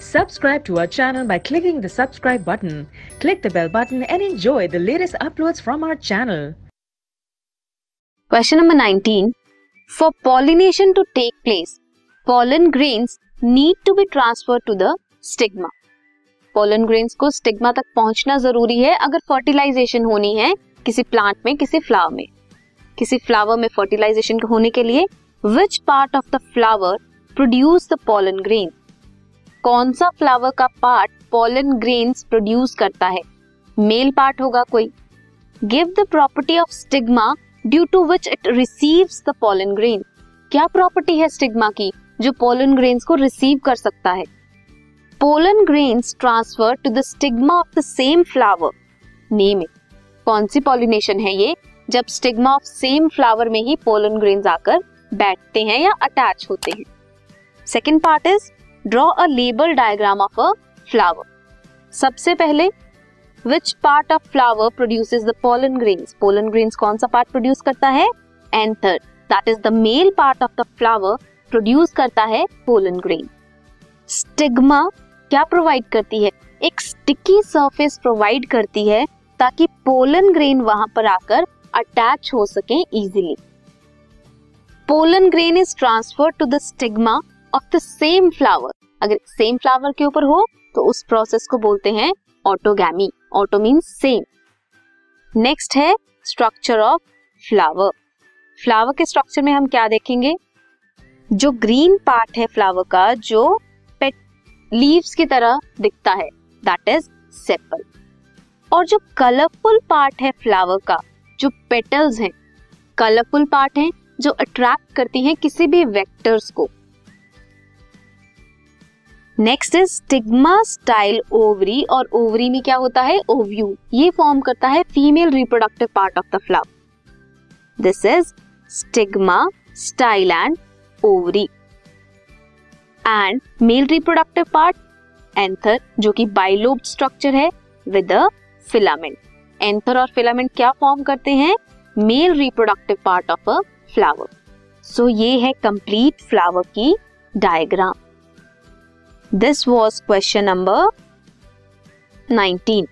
Subscribe to our channel by clicking the subscribe button. Click the bell button and enjoy the latest uploads from our channel. Question number 19. For pollination to take place, pollen grains need to be transferred to the stigma. Pollen grains को stigma तक पहुँचना ज़रूरी है अगर fertilisation होनी है किसी plant में किसी फ्लावर में किसी फ्लावर में फर्टिलाइजेशन होने के लिए which part of the flower produce the pollen grain कौन सा फ्लावर का पार्ट पोलन ग्रेन्स प्रोड्यूस करता है? मेल पार्ट होगा कोई। Give the property of stigma due to which it receives the pollen grain क्या प्रॉपर्टी है स्टिग्मा की जो पोलन ग्रेन्स को रिसीव कर सकता है? Pollen grains transfer to the stigma of the same flower name it कौन सी पॉलिनेशन है ये? जब स्टिग्मा ऑफ़ सेम फ्लावर में ही पोलन ग्रेन्स आकर बैठते हैं या अटैच होते हैं। Second part is draw a label diagram of a flower सबसे पहले which part of flower produces the pollen grains pollen grains कौन सा पार्ट प्रोड्यूस करता है anther that is the male part of the flower produce करता है pollen grain stigma क्या provide करती है एक स्टिकी सरफेस प्रोवाइड करती है ताकि पोलन ग्रेन वहाँ पर आकर अटैच हो सके easily pollen grain is transfer to the stigma of the same flower अगर सेम फ्लावर के ऊपर हो तो उस प्रोसेस को बोलते हैं autogamy auto mean same next है स्ट्रक्चर ऑफ़ फ्लावर फ्लावर के स्ट्रक्चर में हम क्या देखेंगे? जो ग्रीन पार्ट है फ्लावर का, जो पेट लीव्स की तरह दिखता है दैट इज़ सेपल और जो कलरफुल पार्ट है फ्लावर का, जो पेटल्स हैं कलरफुल पार्ट हैं, जो अट्रैक्ट करती हैं किसी भी वेक्टर्स को. Next is stigma style ovary और ओवरी में क्या होता है? ओव्यू ये फॉर्म करता है female reproductive part of the flower this is stigma style and ovary and male reproductive part anther जो कि बाइलोब स्ट्रक्चर है विद अ फिलामेंट एंथर और फिलामेंट क्या फॉर्म करते हैं? Male reproductive part of a flower so ये है complete flower की diagram this was question number 19